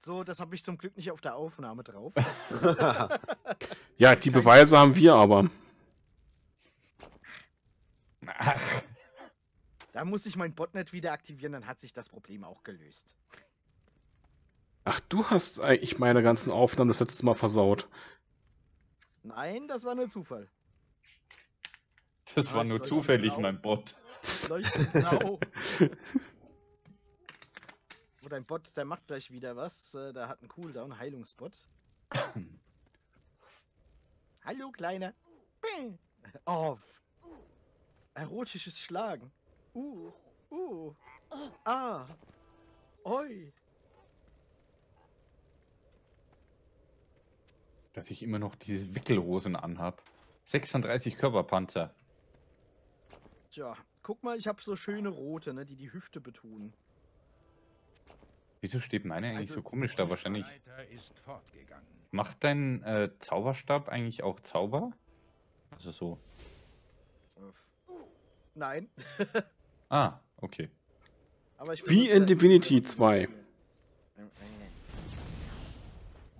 So, das habe ich zum Glück nicht auf der Aufnahme drauf. Ja, die Beweise haben wir aber. Ach, Da muss ich mein Botnet wieder aktivieren, dann hat sich das Problem auch gelöst. Ach, du hast eigentlich meine ganzen Aufnahmen das letzte Mal versaut. Nein, das war nur Zufall. das war nur zufällig, blau. mein Bot. Leuchtet blau. Dein Bot, der macht gleich wieder was. Äh, Der hat einen Cooldown, Heilungsbot. Hallo, Kleiner. Auf. Erotisches Schlagen. Uh, uh. Ah. Oi. Dass ich immer noch diese Wickelhosen anhab. 36 Körperpanzer. Tja, guck mal, ich habe so schöne rote, ne, die die Hüfte betonen. Wieso steht meine eigentlich Also, so komisch da? Wahrscheinlich. Reiter ist fortgegangen. Macht dein äh, Zauberstab eigentlich auch Zauber? Also so. Nein. Ah, okay. Aber ich Wie in Divinity die- 2.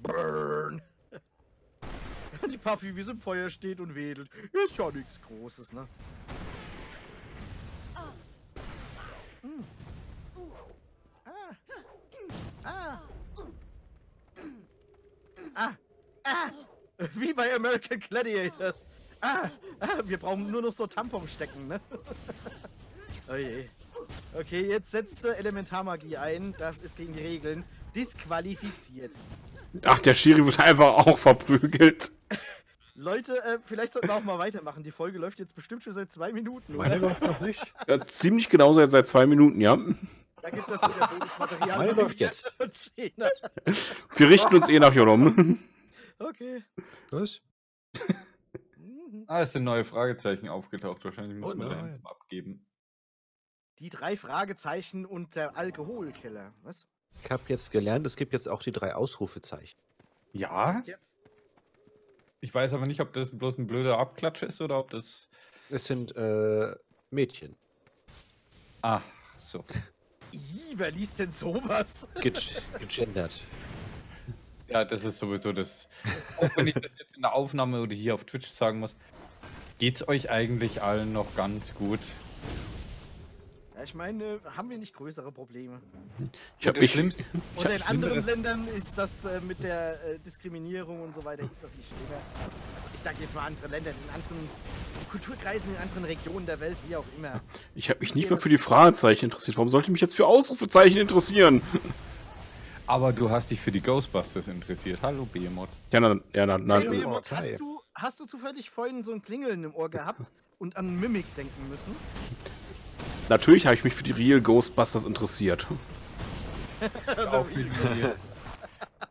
Burn! Die Puffy wie sie im Feuer steht und wedelt. Ist ja nichts Großes, ne? Mm. Ah. Ah. Ah. Ah. Wie bei American Gladiators. Ah. ah. Wir brauchen nur noch so Tampons stecken, ne? Oh je. Okay, jetzt setzt Elementarmagie ein. Das ist gegen die Regeln. Disqualifiziert. Ach, der Schiri wird einfach auch verprügelt. Leute, äh, vielleicht sollten wir auch mal weitermachen. Die Folge läuft jetzt bestimmt schon seit zwei Minuten. Meine läuft noch nicht. Ja, ziemlich genau seit, seit zwei Minuten, ja. Da gibt es wieder Bonusmaterial. Meine läuft jetzt. Wir richten uns eh nach Jolom. Okay. Was? Mhm. Ah, es sind neue Fragezeichen aufgetaucht. Wahrscheinlich Oh müssen wir nein. den abgeben. Die drei Fragezeichen und der Alkoholkeller. Was? Ich habe jetzt gelernt, es gibt jetzt auch die drei Ausrufezeichen. Ja? Jetzt? Ich weiß aber nicht, ob das bloß ein blöder Abklatsch ist oder ob das. Es sind äh, Mädchen. Ach, so. Ih, wer liest denn sowas? Ge gegendert. Ja, das ist sowieso das. Auch wenn ich das jetzt in der Aufnahme oder hier auf Twitch sagen muss, geht's euch eigentlich allen noch ganz gut? Ja, ich meine, haben wir nicht größere Probleme? Ich hab das mich, Schlimmste, Oder in anderen Ländern ist das äh, mit der äh, Diskriminierung und so weiter, ist das nicht schlimmer. Ich sage jetzt mal andere Länder, in anderen Kulturkreisen, in anderen Regionen der Welt, wie auch immer. ich hab mich nicht mehr für die Fragezeichen interessiert. Warum sollte ich mich jetzt für Ausrufezeichen interessieren? Aber du hast dich für die Ghostbusters interessiert. Hallo, Behemoth. Ja, na, ja, na, na, Hey. Behemoth, hast, du, hast du zufällig vorhin so ein Klingeln im Ohr gehabt und an Mimik denken müssen? natürlich habe ich mich für die Real Ghostbusters interessiert. Auch interessiert.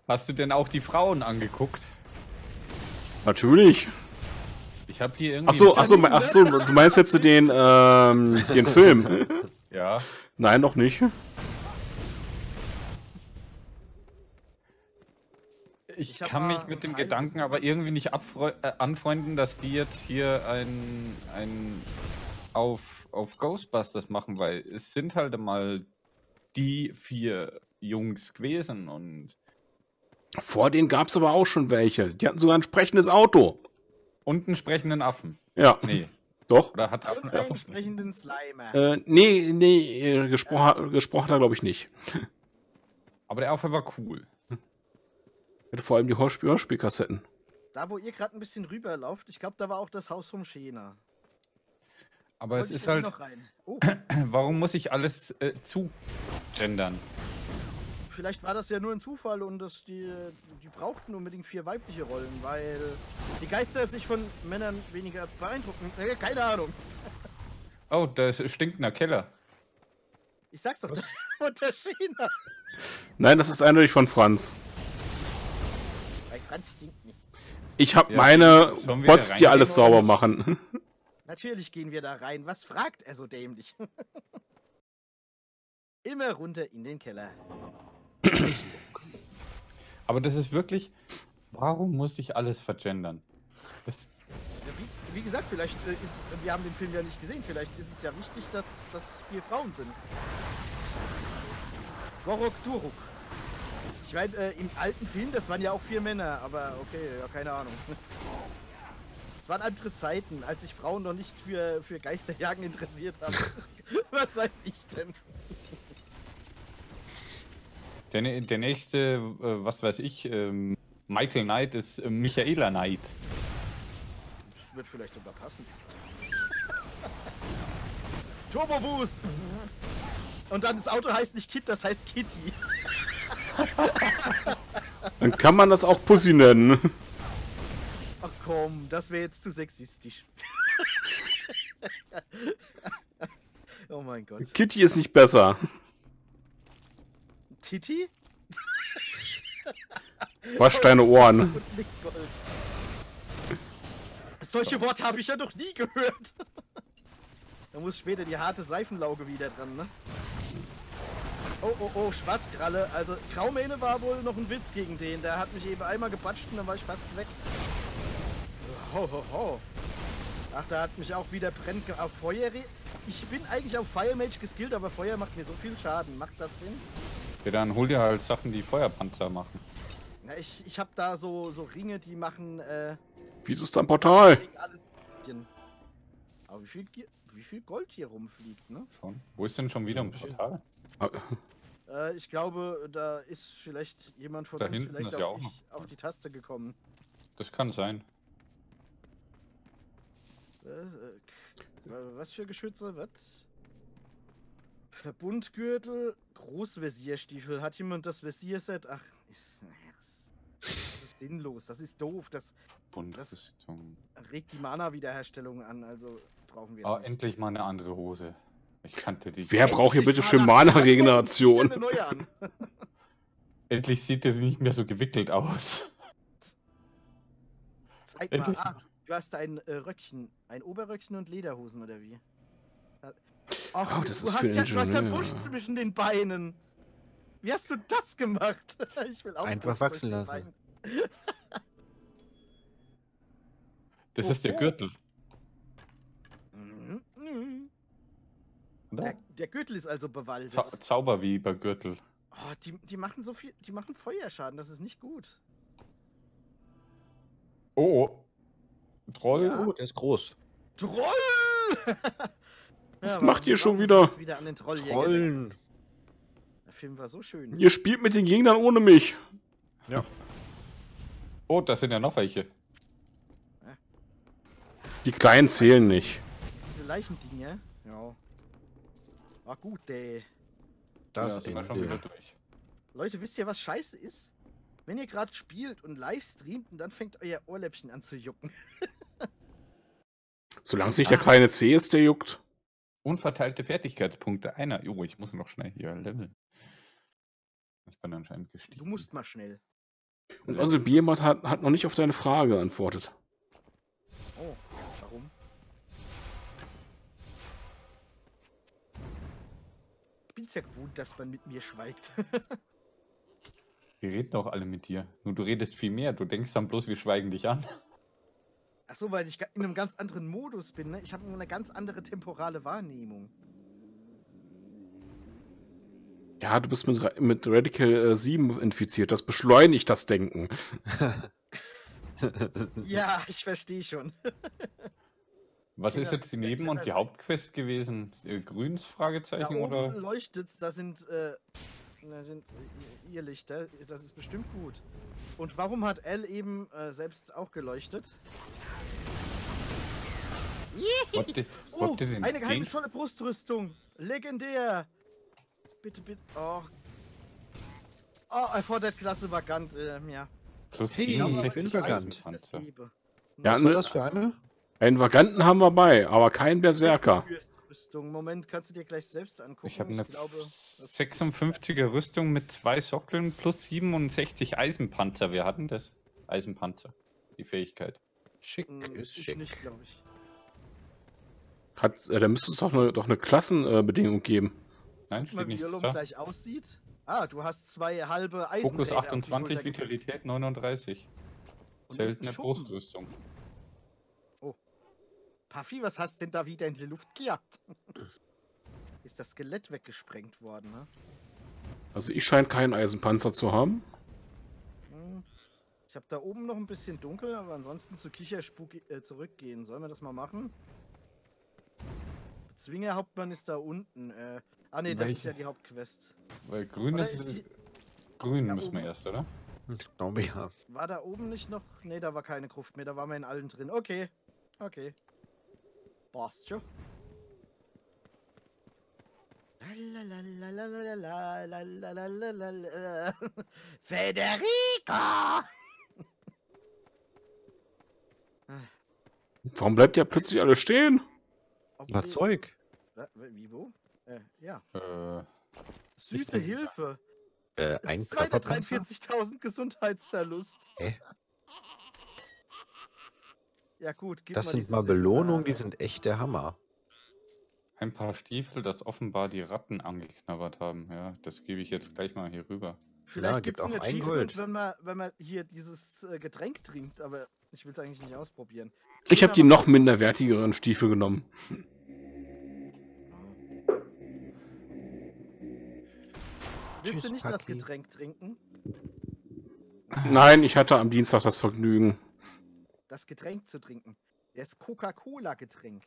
Hast du denn auch die Frauen angeguckt? Natürlich. Ich habe hier irgendwie. Ach so, ein ach so, so, du meinst jetzt den, ähm, den Film? Ja. Nein, noch nicht. Ich, Ich kann mich mit dem Gedanken aber irgendwie nicht abfreu- äh, anfreunden, dass die jetzt hier ein, ein auf, auf Ghostbusters machen, weil es sind halt mal die vier Jungs gewesen und, Vor denen gab es aber auch schon welche. Die hatten sogar ein sprechendes Auto. und einen sprechenden Affen. Ja, Nee, doch. oder hat Affen Und einen Affen? sprechenden Slimer. Äh, nee, nee, äh, gesprochen, gesprochen hat er, glaube ich, nicht. Aber der Affe war cool. Hatte vor allem die Hörspiel Hörspielkassetten. Da, wo ihr gerade ein bisschen rüberlauft, ich glaube, da war auch das Haus vom Schäner. Aber es Wollte ich ist halt, Noch rein. Oh, warum muss ich alles äh, zu gendern? Vielleicht war das ja nur ein Zufall und dass die, die brauchten unbedingt vier weibliche Rollen, weil die Geister sich von Männern weniger beeindrucken. Äh, keine Ahnung. Oh, da ist ein stinkender Keller. Ich sag's doch, und der Schäner. Nein, das ist eindeutig von Franz. Bei Franz stinkt nichts. Ich habe Ja, meine Bots, die alles sauber nicht? machen. Natürlich gehen wir da rein. Was fragt er so dämlich? Immer runter in den Keller. Aber das ist wirklich, warum muss ich alles vergendern? Das, wie, wie gesagt, vielleicht äh, ist, wir haben den Film ja nicht gesehen, vielleicht ist es ja wichtig, dass das vier Frauen sind. Gorok Duruk. Ich meine, äh, im alten Film, das waren ja auch vier Männer, aber okay, ja, keine Ahnung. Es waren andere Zeiten, als sich Frauen noch nicht für, für Geisterjagen interessiert haben. Was weiß ich denn? Der, nä- der nächste, äh, was weiß ich, ähm, Michael Knight ist äh, Michaela Knight. Das wird vielleicht sogar passen. Turbo Boost! Und dann das Auto heißt nicht Kit, das heißt Kitty. Dann kann man das auch Pussy nennen. Ach komm, das wäre jetzt zu sexistisch. oh mein Gott. Kitty ist nicht besser. Titi? Wasch deine Ohren. Solche Worte habe ich ja noch nie gehört. da muss später die harte Seifenlauge wieder dran, ne? Oh, oh, oh, Schwarzkralle. Also, Graumähne war wohl noch ein Witz gegen den. Der hat mich eben einmal gepatscht und dann war ich fast weg. Ho, ho, ho. Ach, da hat mich auch wieder brennt auf Feuer. Ich bin eigentlich auf Fire Mage geskillt, aber Feuer macht mir so viel Schaden. Macht das Sinn? Ja, dann hol dir halt Sachen, die Feuerpanzer machen. Ja, ich ich habe da so, so Ringe, die machen äh, Wieso ist da ein Portal? Aber wie viel, wie viel Gold hier rumfliegt, ne? Schon. Wo ist denn schon wieder ein Portal? Äh, ich glaube, da ist vielleicht jemand von Da uns hinten vielleicht ist ja auf, auch auf die Taste gekommen. Das kann sein. Äh, äh, was für Geschütze? Was? Verbundgürtel, Großvisierstiefel. Hat jemand das Visierset? Ach, ist, das ist sinnlos. Das ist doof. Das Bundrüstung. regt die Mana-Wiederherstellung an. Also brauchen wir es Ah, nicht. endlich mal eine andere Hose. Ich kannte die. Wer braucht hier bitte schön Mana- Mana-Regeneration? Wieder eine neue an. Endlich sieht das nicht mehr so gewickelt aus. Zeig mal. Endlich. Ah, du hast ein äh, Röckchen, ein Oberröckchen und Lederhosen oder wie? Ach, Oh, du, das du ist hast für ja, du hast ja einen. Busch zwischen den Beinen. Wie hast du das gemacht? Ich will auch Einfach Busch wachsen lassen. Das Oh, ist der. Gürtel. Mhm? Der, der Gürtel ist also bewaldet. Zau Zauberweber-Gürtel. Oh, die, die machen so viel, die machen Feuerschaden, das ist nicht gut. Oh, oh. Troll. Ja. Oh, der ist groß. Troll! Was warum- macht ihr schon wieder? wieder an den Trolljäger Trollen. Der Film war so schön. Ihr spielt mit den Gegnern ohne mich. Oh, da sind ja noch welche. Die Kleinen zählen nicht. Diese Leichendinger. Ja. War gut, ey. Das ja, sind wir schon wieder durch. Leute, wisst ihr, was scheiße ist? Wenn ihr gerade spielt und live streamt und dann fängt euer Ohrläppchen an zu jucken. Solange es nicht der kleine C ist, der juckt. Unverteilte Fertigkeitspunkte. Einer. Jo, ich muss noch schnell hier leveln. Ich bin anscheinend gestiegen. Du musst mal schnell. Und also Biermat hat, hat noch nicht auf deine Frage geantwortet. Oh, warum? Ich bin's ja gewohnt, dass man mit mir schweigt. Wir reden doch alle mit dir. Nur du redest viel mehr. Du denkst dann bloß, wir schweigen dich an. Ach so, weil ich in einem ganz anderen Modus bin, ne? Ich habe eine ganz andere temporale Wahrnehmung. Ja, du bist mit, mit Radical äh, 7 infiziert. Das beschleunigt das Denken. Ja, ich verstehe schon. Was ist jetzt die Neben- und die Hauptquest gewesen? Grüns? Da Fragezeichen oben oder? leuchtet's, da sind, äh, da sind äh, Irrlichter. Das ist bestimmt gut. Und warum hat L eben äh, selbst auch geleuchtet? Habt ihr, Oh, habt ihr den eine Ding- geheimnisvolle Brustrüstung. Legendär. Bitte, bitte. Oh. Oh, erfordert Klasse vakant. Ähm, ja. Plus Hey, ich 67 bin vagant. Das Eisenpanzer. Liebe. Ja, Was ne- war das für eine? Einen Vaganten haben wir bei, aber keinen Berserker. Moment, kannst du dir gleich selbst angucken. Ich habe eine glaube, das 56er Rüstung mit zwei Sockeln plus 67 Eisenpanzer. Wir hatten das. Eisenpanzer. Die Fähigkeit. Schick Mm, ist ich schick. nicht, glaube ich. Hat, äh, da müsste es doch eine, doch eine Klassenbedingung äh, geben. Nein, Guck mal, steht wie nichts da. gleich aussieht. Ah, du hast zwei halbe Eisen. Fokus 28, Vitalität 39. Und Seltene. Brustrüstung. Puffy, was hast denn da wieder in die Luft gejagt? Ist das Skelett weggesprengt worden, ne? Also ich scheine keinen Eisenpanzer zu haben. habe da oben noch ein bisschen dunkel, aber ansonsten zu Kicherspuk äh, zurückgehen. Sollen wir das mal machen? Zwingerhauptmann ist da unten. Äh, ah ne, das ist ja die Hauptquest. Weil grün oder ist. ist die... Grün da müssen oben. wir erst, oder? Ich glaube ja. War da oben nicht noch. Ne, da war keine Gruft mehr, da waren wir in allen drin. Okay. Okay. Passt schon. Federico! Warum bleibt ja plötzlich alle stehen? Was Zeug? Wie, wo? Äh, ja. Äh, Süße bin- Hilfe. Äh, ein Zweite Körperpanzer? 43.000 Gesundheitsverlust. Hä? Ja gut, gib Das mal sind mal. Belohnungen, die sind echt der Hammer. ein paar Stiefel, das offenbar die Ratten angeknabbert haben. Ja, das gebe ich jetzt gleich mal hier rüber. Vielleicht gibt gibt es auch ein Gold. wenn man, wenn man hier dieses äh, Getränk trinkt, aber ich will es eigentlich nicht ausprobieren. Ich habe die noch minderwertigeren Stiefel genommen. Willst du nicht das Paki. Getränk trinken? Nein, ich hatte am Dienstag das Vergnügen. Das Getränk zu trinken. Das Coca-Cola-Getränk.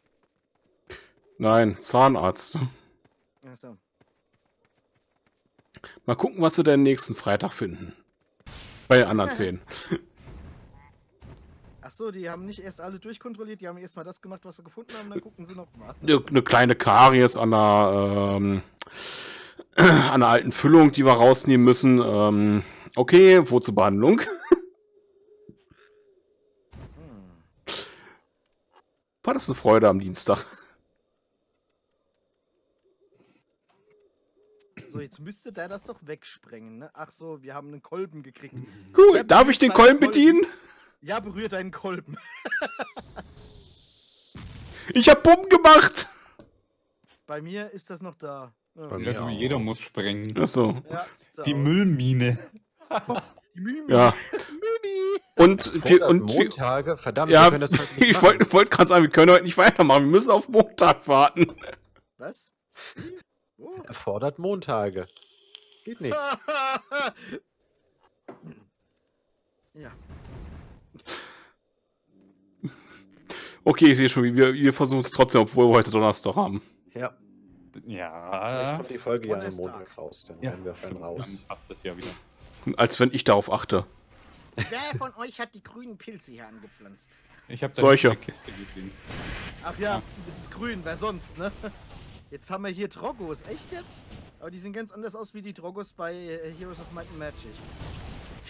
Nein, Zahnarzt. Achso. Mal gucken, was wir denn nächsten Freitag finden. Bei den anderen zehn. Achso, die haben nicht erst alle durchkontrolliert, die haben erst mal das gemacht, was sie gefunden haben, dann gucken sie nochmal. Eine eine kleine Karies an der, ähm, an der alten Füllung, die wir rausnehmen müssen. Ähm, okay, wo zur Behandlung? Hm. War das eine Freude am Dienstag? So, jetzt müsste der das doch wegsprengen, ne? Ach so, wir haben einen Kolben gekriegt. Cool, darf ich den Kolben Kolben. Ja, berühr deinen Kolben. Ich hab Bumm gemacht! Bei mir ist das noch da. Ja, Bei Ja, mir auch. jeder muss sprengen. Achso. ja Die aus. Müllmine. Die Mimi. Ja. Und wir, und wir, Montage, verdammt, ja, wir können das heute nicht ich wollte wollt gerade sagen, wir können heute nicht weitermachen. Wir müssen auf Montag warten. Was? Wie? Wo? Er fordert Montage. Geht nicht. ja. Okay, ich sehe schon, wie wir, wir versuchen es trotzdem, obwohl wir heute Donnerstag haben. Ja, vielleicht Ja. kommt die Folge ja am. Montag raus. Dann Ja, werden wir schon raus. Dann passt das ja wieder. Als wenn ich darauf achte. Wer von euch hat die grünen Pilze hier angepflanzt? Ich habe Solche. eine Kiste gesehen. Ach ja, es ist grün, wer sonst, ne? Jetzt haben wir hier Drogos. Echt jetzt? Aber die sehen ganz anders aus wie die Drogos bei äh, Heroes of Might and Magic.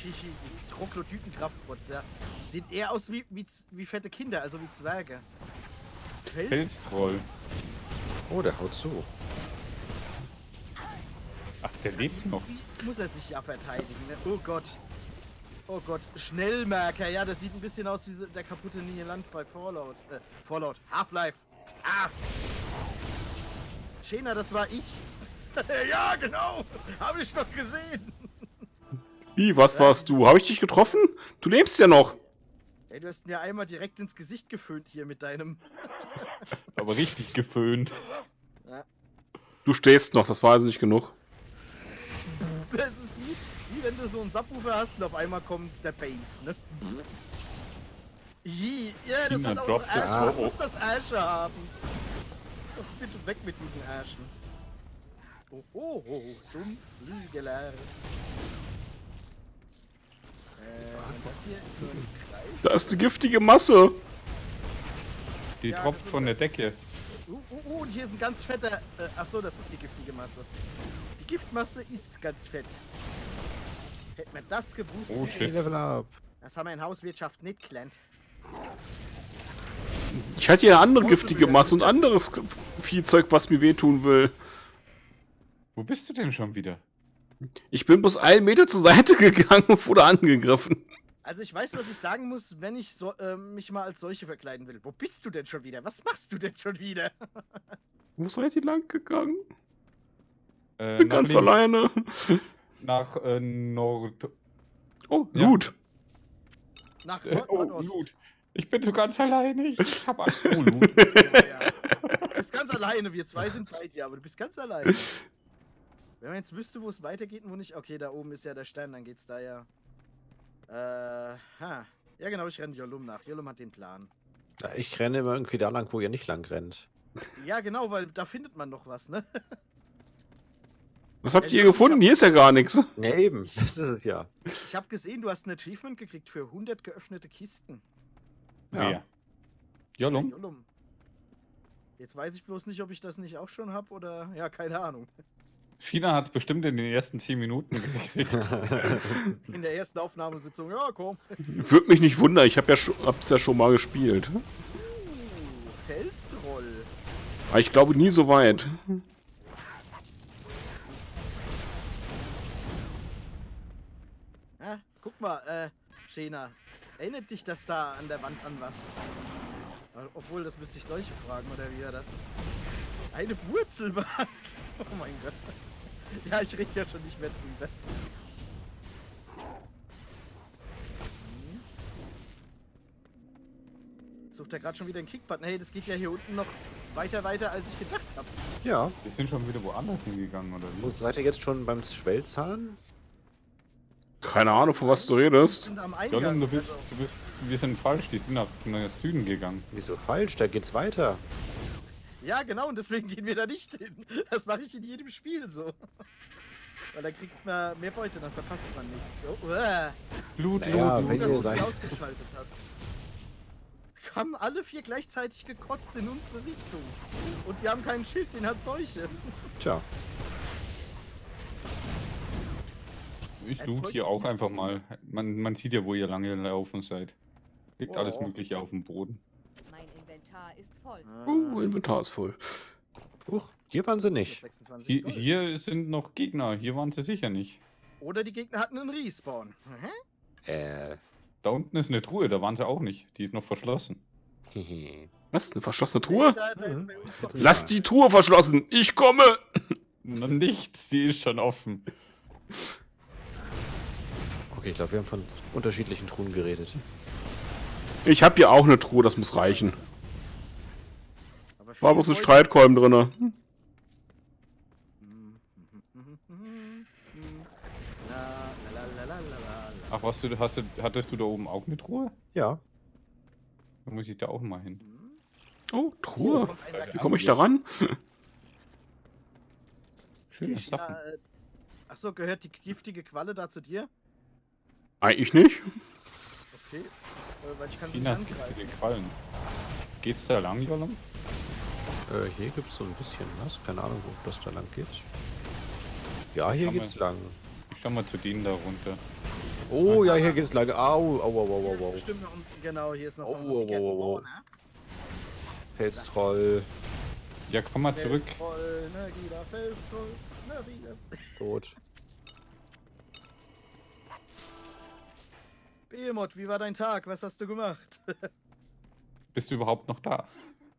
Shishi, die Troglodyten-Kraftbots, ja. Sieht eher aus wie, wie, wie fette Kinder, also wie Zwerge. Fels? Felstroll. Oh, der haut zu. Ach, der lebt noch. Muss er sich ja verteidigen, ne? Oh Gott. Oh Gott, Schnellmerker, ja, das sieht ein bisschen aus wie so der kaputte Nihilant bei Fallout. Äh, Fallout, Half-Life. Ah! Schena, das war ich. ja, genau. Habe ich doch gesehen. Wie, was warst du? Habe ich dich getroffen? Du lebst ja noch. Ey, du hast mir einmal direkt ins Gesicht geföhnt hier mit deinem. Aber richtig geföhnt. Du stehst noch, das war also nicht genug. Das ist wie, wie wenn du so einen Subwoofer hast und auf einmal kommt der Bass, ne? Ih, Ja, das Tina hat auch Man auch. muss das Asche haben. Doch bitte weg mit diesen Aschen. Oh, oh, oh, Sumpfflügeler. Und das hier ist nur ein Kreis. Da ist eine giftige Masse. Die Ja, tropft von der. Decke. Uh, uh, uh, und hier ist ein ganz fetter. Äh, ach so, das ist die giftige Masse. Die Giftmasse ist ganz fett. Hätten wir das gewusst, Oh, shit. Level up. das haben wir in Hauswirtschaft nicht gelernt. Ich hatte ja andere giftige Masse und anderes Viehzeug, was mir wehtun will. Wo bist du denn schon wieder? Ich bin bloß einen Meter zur Seite gegangen und wurde angegriffen. Also ich weiß, was ich sagen muss, wenn ich so, äh, mich mal als solche verkleiden will. Wo bist du denn schon wieder? Was machst du denn schon wieder? Wo seid ihr lang gegangen? Äh, Bin ganz links, alleine. Nach äh, Nord. Oh, Ja. Loot. Nach Äh, Nord oh, Nordost. Loot. Ich bin so ganz alleine. Ich hab Angst. Oh, Loot. Ja. Du bist ganz alleine, wir zwei sind bei dir, aber du bist ganz alleine. Wenn man jetzt wüsste, wo es weitergeht und wo nicht. Okay, da oben ist ja der Stern, dann geht's da ja. Äh, ha. Ja genau, ich renne Jolum nach. Jolum hat den Plan. Ja, Ich renne immer irgendwie da lang, wo ihr nicht lang rennt. Ja genau, weil da findet man noch was, ne? Was habt ihr gefunden? Hier ist ja gar nichts. Ja, eben. Das ist es ja. Ich habe gesehen, du hast ein Achievement gekriegt für 100 geöffnete Kisten. Ja. Ja. Jolum? Jolum. Jetzt weiß ich bloß nicht, ob ich das nicht auch schon habe oder... Ja, keine Ahnung. China hat es bestimmt in den ersten 10 Minuten gekriegt. In der ersten Aufnahmesitzung, ja komm. Würde mich nicht wundern, ich hab ja schon, hab's ja schon mal gespielt. Uh, Felstroll. Aber ich glaube nie so weit. Ja, guck mal, äh, Shena. Erinnert dich das da an der Wand an was? Obwohl, das müsste ich solche fragen, oder wie war das? Eine Wurzelbank! Oh mein Gott. Ja, ich rede ja schon nicht mehr drüber. Hm. Sucht er gerade schon wieder einen Kickbutton. Hey, das geht ja hier unten noch weiter, weiter, als ich gedacht habe. ja. Wir sind schon wieder woanders hingegangen, oder Wo wie? seid ihr jetzt schon beim Schwellzahn? Keine Ahnung, von was du redest. sind am Eingang. Jolum, du bist, also- du bist, wir sind falsch, die sind nach, nach Süden gegangen. Wieso falsch? Da geht's weiter. Ja, genau, und deswegen gehen wir da nicht hin. Das mache ich in jedem Spiel so. Weil dann kriegt man mehr Beute, dann verpasst man nichts. Oh, uah. Blut, Naja, Blut, wenn Blut. du die ausgeschaltet hast. Haben alle vier gleichzeitig gekotzt in unsere Richtung. Und wir haben keinen Schild, den hat Seuche. Tja. Ich loot hier auch einfach mal. Man, man sieht ja, wo ihr lange gelaufen seid. Liegt alles Oh. Mögliche auf dem Boden. Inventar ist voll. Uh, Inventar ist voll. Huch, hier waren sie nicht. 26 Hier, hier sind noch Gegner, hier waren sie sicher nicht. Oder die Gegner hatten einen Respawn. Mhm. Äh. Da unten ist eine Truhe, da waren sie auch nicht. Die ist noch verschlossen. Was? Eine verschlossene Truhe? Da, da Mhm. Lass die Truhe verschlossen! Ich komme! Na, nichts, die ist schon offen. Okay, ich glaube, wir haben von unterschiedlichen Truhen geredet. Ich hab hier auch eine Truhe, das muss reichen. War bloß ein Streitkolben drinne. Ach, was du, hast du, hattest du da oben auch eine Truhe? Ja. Da muss ich da auch mal hin. Oh, Truhe. Wie komme ich da ran? Schöne. Sachen. Ja, äh, Achso, gehört die giftige Qualle da zu dir? Eigentlich nicht. Okay. Äh, weil ich kann sie nicht angreifen. giftige Quallen. Geht's da lang, Jolom? Äh, hier gibt's so ein bisschen was. Keine Ahnung, wo das da lang geht. Ja, hier geht's lang. Ich schau mal zu denen da runter. Oh, ja, hier geht's lang. Au, au, au, au, Hier au, ist au. bestimmt noch ein, genau, hier ist noch so ein Oh, oh, oh, oh, oh. Spawner. Felstroll. Ja, komm mal zurück. Felstroll, ne, wieder Felstroll, ne, wieder. Tot. Behemoth, wie war dein Tag? Was hast du gemacht? Bist du überhaupt noch da?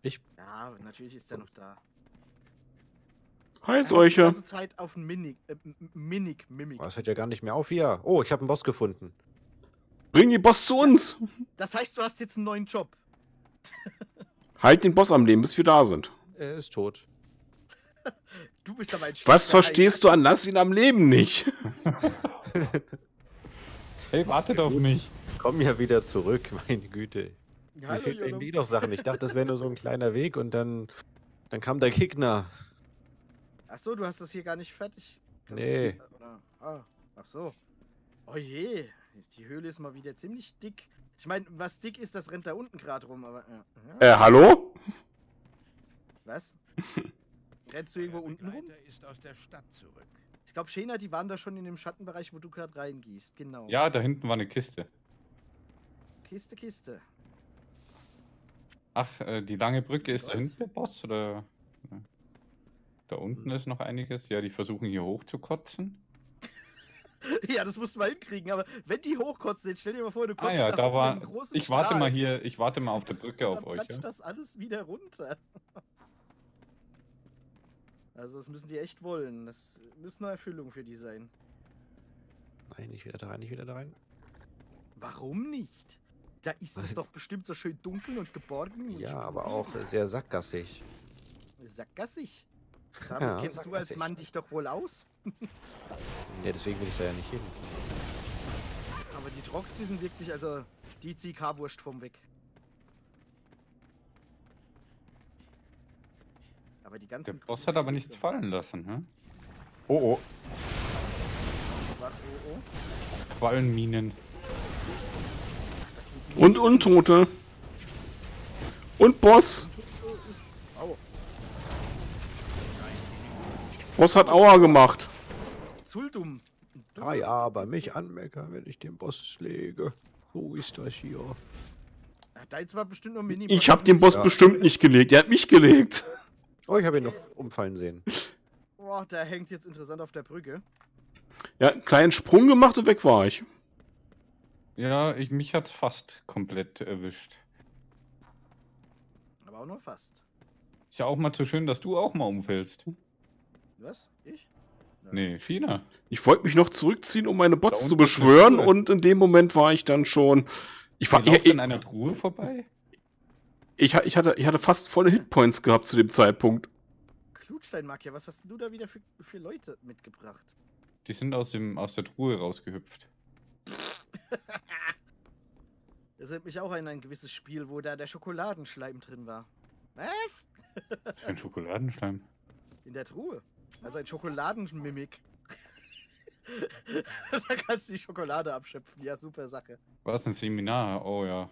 Ja, natürlich ist er noch da. Die Seuche. ganze Zeit auf Minik, äh, Minik, Mimik. Oh, das hört ja gar nicht mehr auf hier. Oh, ich habe einen Boss gefunden. Bring die Boss zu uns. Das heißt, du hast jetzt einen neuen Job. Halt den Boss am Leben, bis wir da sind. Er ist tot. Du bist aber ein Was verstehst du an Lass ihn am Leben nicht? Hey, warte doch nicht. Komm ja wieder zurück, meine Güte. Hallo, fehlen Jolom. irgendwie noch Sachen. Ich dachte, das wäre nur so ein kleiner Weg und dann, dann kam der Gegner. Achso, du hast das hier gar nicht fertig. Ganz Nee. viel- Oder? Ah, ach so. Oh je, die Höhle ist mal wieder ziemlich dick. Ich meine, was dick ist, das rennt da unten gerade rum, aber. Ja. Äh, hallo? Was? Rennst du irgendwo Der unten rum? Ist aus der Stadt zurück. Ich glaube, Shena, die waren da schon in dem Schattenbereich, wo du gerade reingehst. Genau. Ja, da hinten war eine Kiste. Kiste, Kiste. Ach, äh, die lange Brücke ist da hinten der Boss oder? Ja. Da unten ist noch einiges. Ja, die versuchen hier hochzukotzen. ja, das musst du mal hinkriegen, aber wenn die hochkotzen, jetzt stell dir mal vor, du Ah kotzt ja, nach da oben war. einen großen Ich warte mal Strahl. hier, ich warte mal auf der Brücke auf dann euch. platscht Ja? das alles wieder runter. Also das müssen die echt wollen. Das müssen eine Erfüllung für die sein. Nein, nicht wieder da rein, nicht wieder da rein. Warum nicht? Da ist es doch bestimmt so schön dunkel und geborgen. Und Ja, aber spooky. auch sehr sackgassig. Sackgassig. Damit Ja, kennst du als sackgassig. Mann dich doch wohl aus. Ja, deswegen will ich da ja nicht hin. Aber die Drogs, die sind wirklich, also, die zieh K-Wurst vom Weg. Aber die Der ganzen... Boss hat aber nichts fallen lassen, hä? Oh oh, Was, oh, oh? Quallenminen. Und Untote. Und Boss. Boss hat Aua gemacht. Zuldum. Ah ja, aber mich anmeckern, wenn ich den Boss schläge. So ist das hier. Ja, Da jetzt war bestimmt nur Mini. Ich hab den Boss Ja. bestimmt nicht gelegt. Er hat mich gelegt. Oh, ich habe ihn noch umfallen sehen. Boah, der hängt jetzt interessant auf der Brücke. Ja, einen kleinen Sprung gemacht und weg war ich. Ja, ich, mich hat's fast komplett erwischt. Aber auch nur fast. Ist ja auch mal zu schön, dass du auch mal umfällst. Was? Ich? Nee, China. Ich wollte mich noch zurückziehen, um meine Bots zu beschwören und in dem Moment war ich dann schon. Ich, war, ich, an einer Truhe vorbei? ich, ich, hatte, ich hatte fast volle Hitpoints gehabt zu dem Zeitpunkt. Klutsteinmarkier, was hast denn du da wieder für, für Leute mitgebracht? Die sind aus, dem, aus der Truhe rausgehüpft. Das erinnert mich auch an ein gewisses Spiel, wo da der Schokoladenschleim drin war. Was? Ist ein Schokoladenschleim. In der Truhe. Also ein Schokoladenmimik. da kannst du die Schokolade abschöpfen. Ja, super Sache. Was, ein Seminar? Oh ja.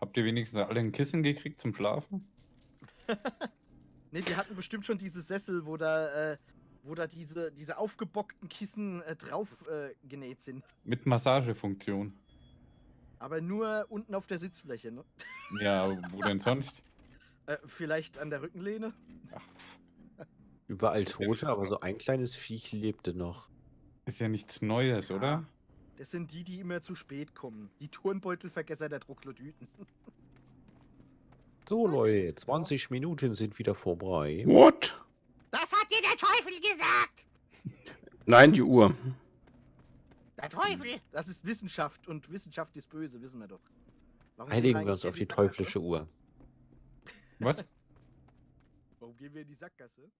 Habt ihr wenigstens alle ein Kissen gekriegt zum Schlafen? Ne, die hatten bestimmt schon diese Sessel, wo da, äh, wo da diese, diese aufgebockten Kissen äh, drauf äh, genäht sind. Mit Massagefunktion. Aber nur unten auf der Sitzfläche, ne? Ja, wo denn sonst? Äh, vielleicht an der Rückenlehne? Ach, Überall Tote, aber so ein kleines Viech lebte noch. ist ja nichts Neues, oder? Das sind die, die immer zu spät kommen. Die Turnbeutelvergesser der Troglodyten. So, Leute, 20 Minuten sind wieder vorbei. What? Das hat dir der Teufel gesagt! Nein, die Uhr. Der Teufel! Das ist Wissenschaft und Wissenschaft ist böse, wissen wir doch. Warum Einigen wir uns auf die teuflische Uhr. Was? Warum gehen wir in die Sackgasse?